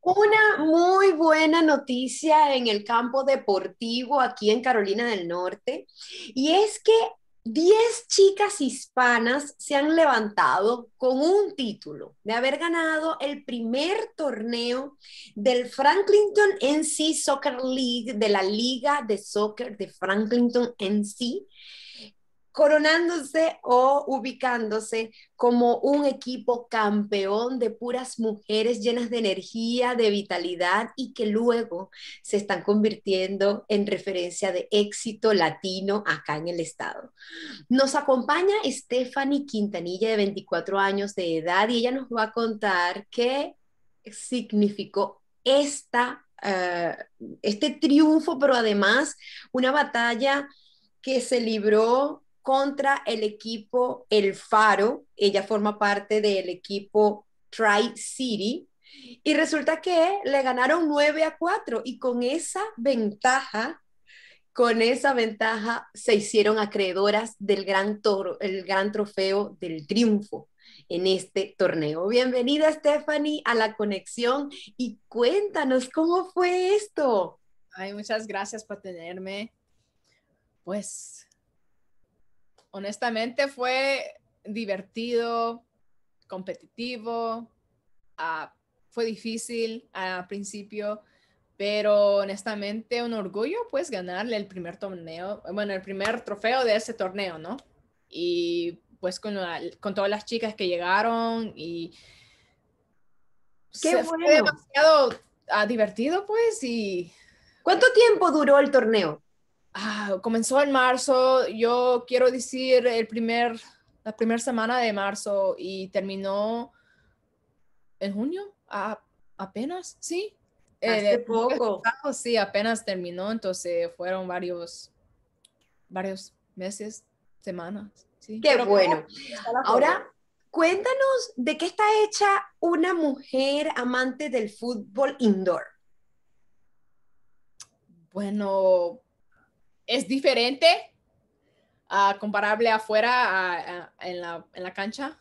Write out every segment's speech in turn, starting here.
Una muy buena noticia en el campo deportivo aquí en Carolina del Norte, y es que 10 chicas hispanas se han levantado con un título de haber ganado el primer torneo del Franklinton NC Soccer League, de la Liga de Soccer de Franklinton NC, coronándose o ubicándose como un equipo campeón de puras mujeres llenas de energía, de vitalidad y que luego se están convirtiendo en referencia de éxito latino acá en el estado. Nos acompaña Stephanie Quintanilla de 24 años de edad y ella nos va a contar qué significó esta, uh, este triunfo, pero además una batalla que se libró contra el equipo El Faro. Ella forma parte del equipo Tri-City. Y resulta que le ganaron 9 a 4 y con esa ventaja, con esa ventaja se hicieron acreedoras del gran, toro, el gran trofeo del triunfo en este torneo. Bienvenida Stephanie a la conexión y cuéntanos cómo fue esto. Ay, muchas gracias por tenerme. Pues honestamente fue divertido, competitivo, uh, fue difícil al principio, pero honestamente un orgullo pues ganarle el primer torneo, bueno, el primer trofeo de ese torneo, ¿no? Y pues con, con todas las chicas que llegaron y Qué fue demasiado uh, divertido pues y... ¿Cuánto tiempo duró el torneo? Ah, comenzó en marzo, yo quiero decir el primer, la primera semana de marzo y terminó en junio, apenas, sí. Hace eh, poco. Sí, apenas terminó, entonces fueron varios, varios meses, semanas. Sí. Qué bueno. Ahora, cuéntanos de qué está hecha una mujer amante del fútbol indoor. Bueno, es diferente, uh, comparable afuera en, la, cancha.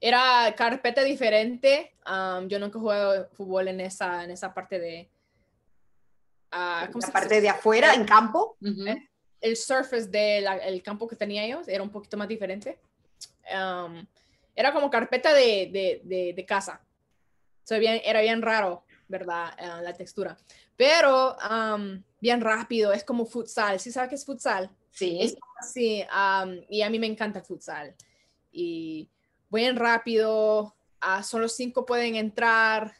era carpeta diferente. yo nunca jugado fútbol en esa, en esa parte de... Uh, la parte de afuera, en campo. El surface del campo que tenía ellos era un poquito más diferente. era como carpeta de, casa. bien, era bien raro, ¿verdad? Uh, la textura. Pero bien rápido, es como futsal. ¿Sí sabes qué es futsal? Sí. Sí, y a mí me encanta el futsal. Y bien rápido, uh, solo cinco pueden entrar,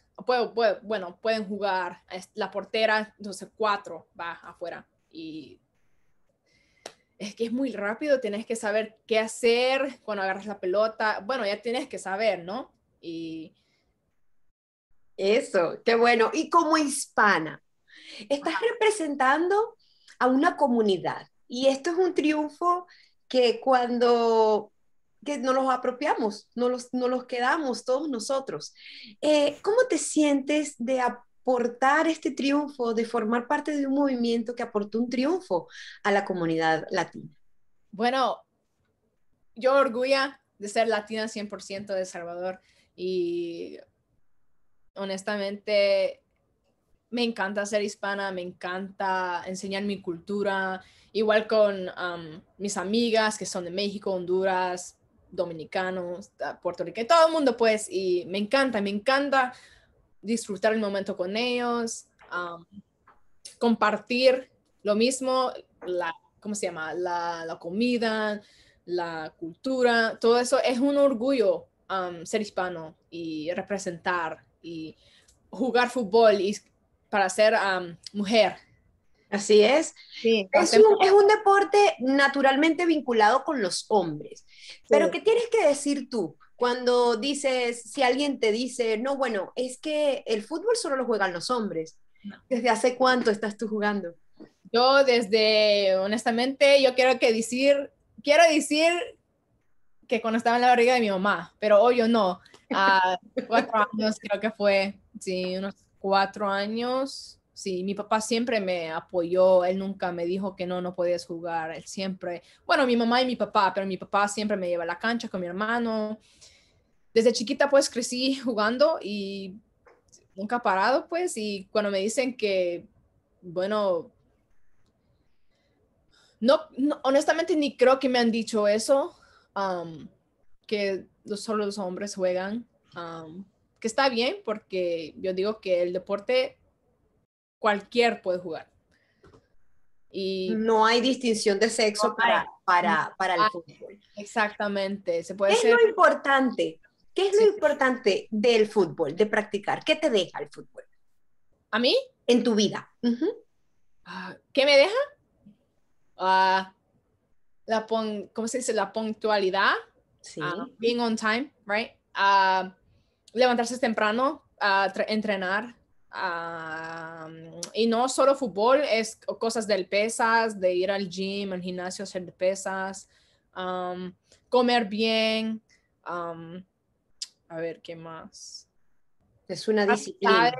bueno, pueden jugar. La portera, entonces cuatro va afuera. Y es que es muy rápido, tienes que saber qué hacer cuando agarras la pelota. Bueno, ya tienes que saber, ¿no? Y... Eso, qué bueno. Y como hispana, Estás representando a una comunidad y esto es un triunfo que cuando que nos los apropiamos, no los, no los quedamos todos nosotros. Eh, ¿Cómo te sientes de aportar este triunfo, de formar parte de un movimiento que aportó un triunfo a la comunidad latina? Bueno, yo orgullo de ser latina 100% de Salvador y honestamente me encanta ser hispana, me encanta enseñar mi cultura, igual con mis amigas que son de México, Honduras, dominicanos, Puerto Rico, todo el mundo pues, y me encanta, me encanta disfrutar el momento con ellos, compartir lo mismo, la, ¿cómo se llama? La, la, comida, la cultura, todo eso es un orgullo ser hispano y representar y jugar fútbol y para ser mujer. Así es. es, un, deporte naturalmente vinculado con los hombres. Pero ¿qué tienes que decir tú cuando dices, si alguien te dice, no, bueno, es que el fútbol solo lo juegan los hombres? ¿Desde hace cuánto estás tú jugando? Yo desde, honestamente, yo quiero que decir, quiero decir que cuando estaba en la barriga de mi mamá, pero hoy yo no. A cuatro años creo que fue, sí, unos cuatro años, sí, mi papá siempre me apoyó, él nunca me dijo que no, no podías jugar, él siempre, bueno, mi mamá y mi papá, pero mi papá siempre me lleva a la cancha con mi hermano. Desde chiquita pues crecí jugando y nunca parado, pues, y cuando me dicen que, bueno, no, honestamente ni creo que me han dicho eso, que solo los hombres juegan, que está bien porque yo digo que el deporte cualquier puede jugar. Y no hay distinción de sexo para, para, para, el fútbol. Exactamente. Se puede ¿Qué es lo importante? ¿Qué es lo importante del fútbol, de practicar? ¿Qué te deja el fútbol? ¿A mí? En tu vida. Ah, ¿Qué me deja? Ah, la ¿Cómo se dice? La puntualidad. Sí. Ah, being on time, right? Levantarse temprano, entrenar, y no solo fútbol, es cosas del pesas, de ir al gym, al gimnasio, hacer pesas, comer bien. a ver, ¿qué más? Es una disciplina.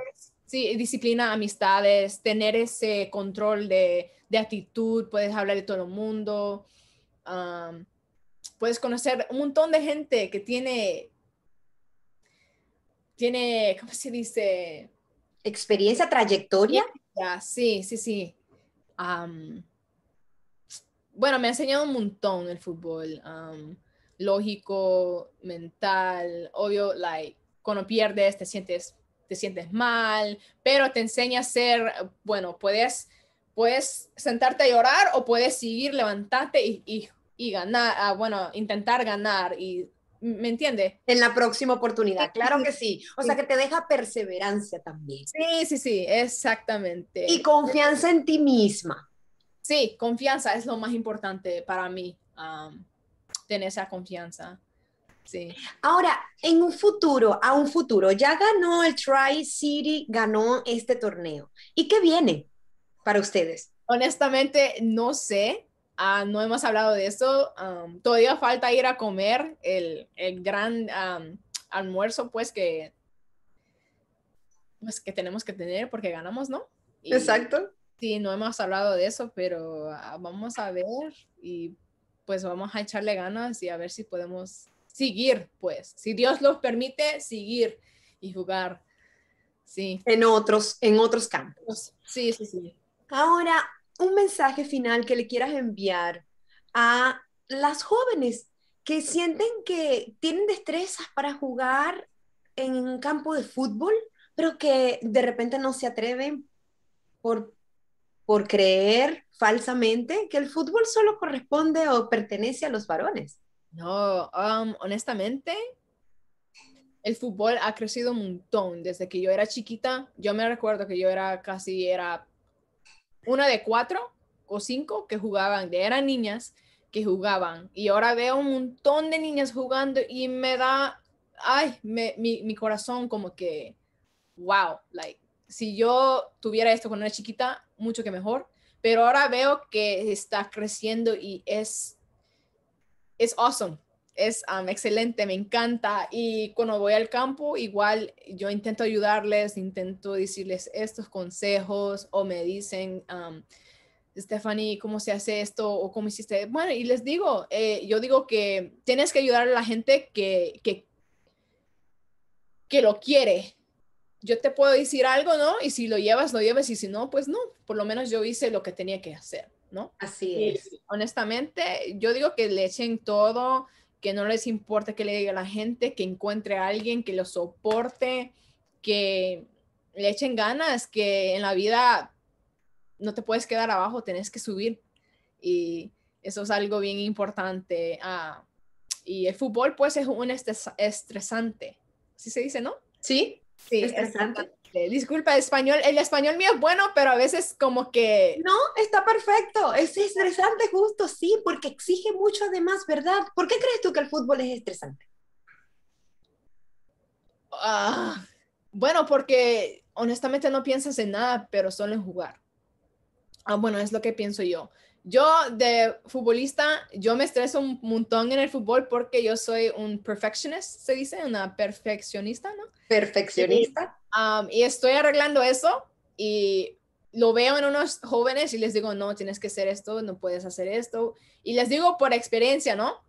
Sí, disciplina, amistades, tener ese control de, de actitud, puedes hablar de todo el mundo, puedes conocer un montón de gente que tiene, tiene, ¿cómo se dice? experiencia, trayectoria. sí, sí, sí. bueno, me ha enseñado un montón el fútbol. lógico, mental, obvio, like, cuando pierdes te sientes, te sientes mal, pero te enseña a ser, bueno, puedes, puedes sentarte a llorar o puedes seguir, levantarte y, y, ganar, ah, bueno, intentar ganar y ¿Me entiende? En la próxima oportunidad, claro que sí. O sea, que te deja perseverancia también. Sí, sí, sí, exactamente. Y confianza en ti misma. Sí, confianza es lo más importante para mí, tener esa confianza. Sí. Ahora, en un futuro, a un futuro, ya ganó el Tri-City, ganó este torneo. ¿Y qué viene para ustedes? Honestamente, no sé. Ah, no hemos hablado de eso. todavía falta ir a comer el, el gran almuerzo, pues que, pues que tenemos que tener porque ganamos, ¿no? Exacto. Sí, no hemos hablado de eso, pero ah, vamos a ver y pues vamos a echarle ganas y a ver si podemos seguir, pues, si Dios los permite, seguir y jugar. Sí. En otros, en otros campos. Sí, sí, sí. Ahora, un mensaje final que le quieras enviar a las jóvenes que sienten que tienen destrezas para jugar en un campo de fútbol, pero que de repente no se atreven por, por creer falsamente que el fútbol solo corresponde o pertenece a los varones. No, um, honestamente, el fútbol ha crecido un montón desde que yo era chiquita. Yo me recuerdo que yo era casi, era una de cuatro o cinco que jugaban, eran niñas que jugaban. Y ahora veo un montón de niñas jugando y me da, ay, mi, mi, corazón como que, wow, like, si yo tuviera esto cuando era chiquita, mucho que mejor. Pero ahora veo que está creciendo y es, es awesome. Es um, excelente, me encanta. Y cuando voy al campo, igual yo intento ayudarles, intento decirles estos consejos o me dicen, um, Stephanie, ¿cómo se hace esto? ¿O cómo hiciste? Bueno, y les digo, eh, yo digo que tienes que ayudar a la gente que, que, que lo quiere. Yo te puedo decir algo, ¿no? Y si lo llevas, lo llevas, y si no, pues no. Por lo menos yo hice lo que tenía que hacer, ¿no? Así es. honestamente, yo digo que le echen todo, que no les importe que le diga a la gente, que encuentre a alguien que lo soporte, que le echen ganas, que en la vida no te puedes quedar abajo, tenés que subir. Y eso es algo bien importante. Ah, y el fútbol, pues, es un estresante. ¿Sí se dice, no? Sí, sí, estresante. Disculpa, el español, el español mío es bueno, pero a veces como que... No, está perfecto, es estresante justo, sí, porque exige mucho además, ¿verdad? ¿Por qué crees tú que el fútbol es estresante? Ah, bueno, porque honestamente no piensas en nada, pero solo en jugar. Ah, bueno, es lo que pienso yo. Yo de futbolista, yo me estreso un montón en el fútbol porque yo soy un perfectionist, se dice, una perfeccionista, ¿no? Perfeccionista. Y, estoy arreglando eso y lo veo en unos jóvenes y les digo, no, tienes que hacer esto, no puedes hacer esto. Y les digo por experiencia, ¿no?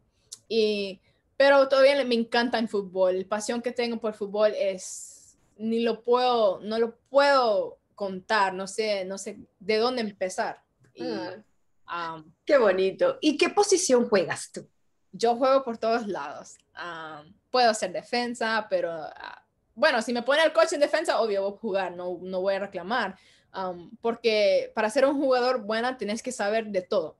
Y, pero todavía me encanta el fútbol. La pasión que tengo por fútbol es ni lo puedo, no lo puedo contar, no sé, no sé de dónde empezar. Ah. qué bonito. ¿Y qué posición juegas tú? Yo juego por todos lados. puedo hacer defensa, pero ah, bueno, si me pone el coche en defensa, obvio voy a jugar, no, no voy a reclamar. porque para ser un jugador buena tienes que saber de todo.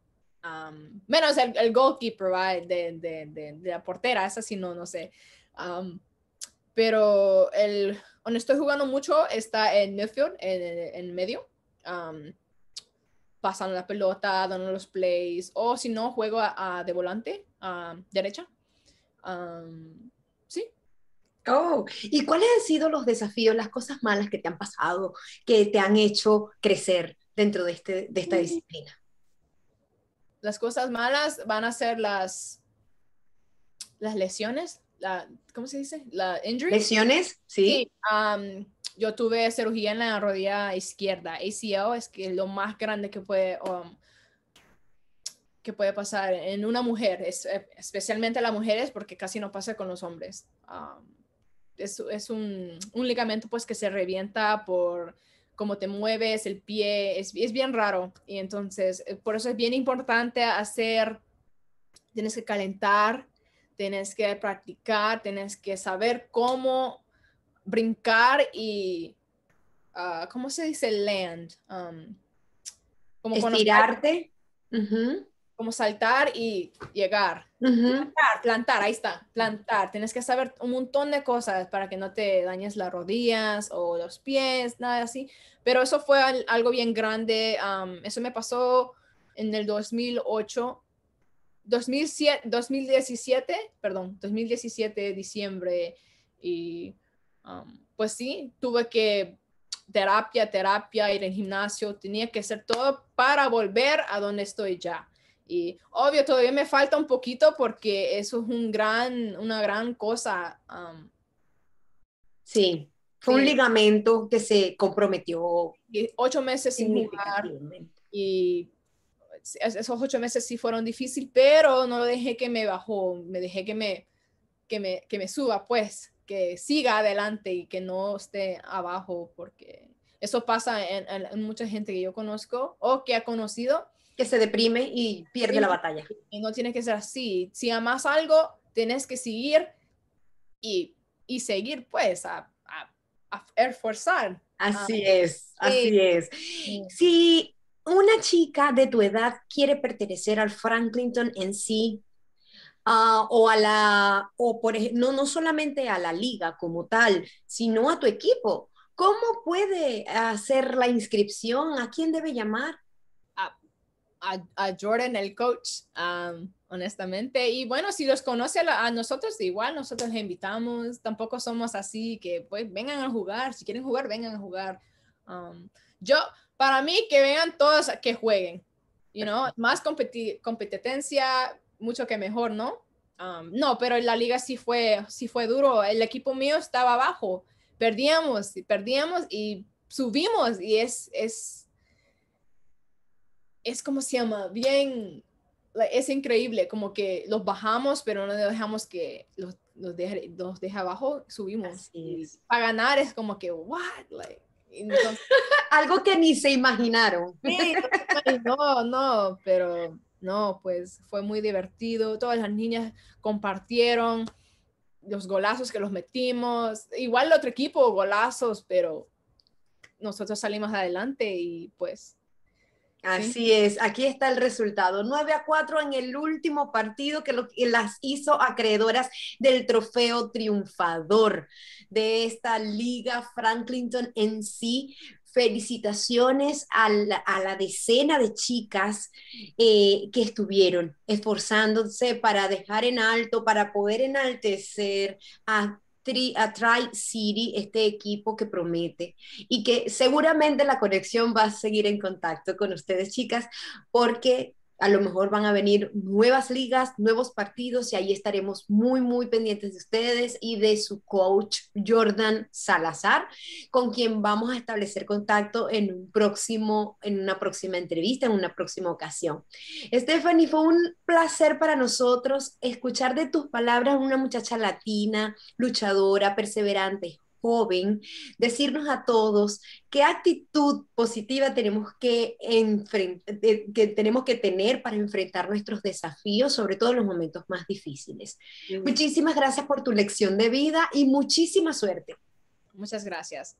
menos el, el goalkeeper de, de, de, la portera, esa sí no, no sé. pero el, donde estoy jugando mucho está en midfield, en, en medio. pasando la pelota, dando los plays, o si no, juego a, de volante, a derecha. sí. Oh, ¿y cuáles han sido los desafíos, las cosas malas que te han pasado, que te han hecho crecer dentro de, este, de esta disciplina? Las cosas malas van a ser las, las lesiones, la, ¿cómo se dice? La injury. Lesiones, sí. yo tuve cirugía en la rodilla izquierda. ACL es que lo más grande que puede, um, que puede pasar en una mujer, es, especialmente las mujeres, porque casi no pasa con los hombres. es, es un, un, ligamento pues que se revienta por cómo te mueves, el pie, es, es bien raro. Y entonces, eh, por eso es bien importante hacer, tienes que calentar tienes que practicar, tienes que saber cómo brincar y, uh, ¿cómo se dice land? Um, como Estirarte. Como saltar y llegar. plantar, plantar, ahí está, plantar. Tienes que saber un montón de cosas para que no te dañes las rodillas o los pies, nada así. Pero eso fue algo bien grande. Um, eso me pasó en el 2008 2007, 2017, perdón, 2017, diciembre, y um, pues sí, tuve que terapia, terapia, ir al gimnasio, tenía que hacer todo para volver a donde estoy ya. Y obvio, todavía me falta un poquito porque eso es un gran, una gran cosa. Um, sí, fue un ligamento que se comprometió. Y ocho meses sin jugar. Y esos ocho meses sí fueron difíciles, pero no lo dejé que me bajó, me dejé que me, que me, que me suba, pues, que siga adelante y que no esté abajo, porque eso pasa en, mucha gente que yo conozco o que ha conocido. Que se deprime y pierde la batalla. Y no tiene que ser así. Si amas algo, tienes que seguir y, y seguir, pues, a, a, a esforzar. Así es, así es. Sí, una chica de tu edad quiere pertenecer al Franklinton en sí, ah, o a la, o por no, no solamente a la liga como tal, sino a tu equipo, ¿cómo puede hacer la inscripción? ¿A quién debe llamar? A, Jordan, el coach, honestamente. Y bueno, si los conoce a, nosotros, igual nosotros les invitamos. Tampoco somos así que pues vengan a jugar. Si quieren jugar, vengan a jugar. yo, para mí que vean todos que jueguen, you know, más competencia, mucho que mejor, ¿no? Um, no, pero en la liga sí fue, sí fue duro. El equipo mío estaba abajo, perdíamos, perdíamos y subimos y es, es, es como se llama, bien, es increíble, como que los bajamos, pero no dejamos que los, los, deje, los deje abajo, subimos. Para ganar es como que, what, like, Algo que ni se imaginaron. no, no, pero no, pues fue muy divertido. Todas las niñas compartieron los golazos que los metimos. Igual el otro equipo, golazos, pero nosotros salimos adelante y pues Así es, aquí está el resultado. 9 a 4 en el último partido que, las hizo acreedoras del trofeo triunfador de esta liga Franklinton en sí. Felicitaciones a la, decena de chicas eh, que estuvieron esforzándose para dejar en alto, para poder enaltecer a a Tri City, este equipo que promete y que seguramente la conexión va a seguir en contacto con ustedes, chicas, porque a lo mejor van a venir nuevas ligas, nuevos partidos y ahí estaremos muy, muy pendientes de ustedes y de su coach Jordan Salazar, con quien vamos a establecer contacto en un próximo, en una próxima entrevista, en una próxima ocasión. Stephanie, fue un placer para nosotros escuchar de tus palabras una muchacha latina, luchadora, perseverante, joven, decirnos a todos qué actitud positiva tenemos que, que tenemos que tener para enfrentar nuestros desafíos, sobre todo en los momentos más difíciles. Muchísimas gracias por tu lección de vida y muchísima suerte. Muchas gracias.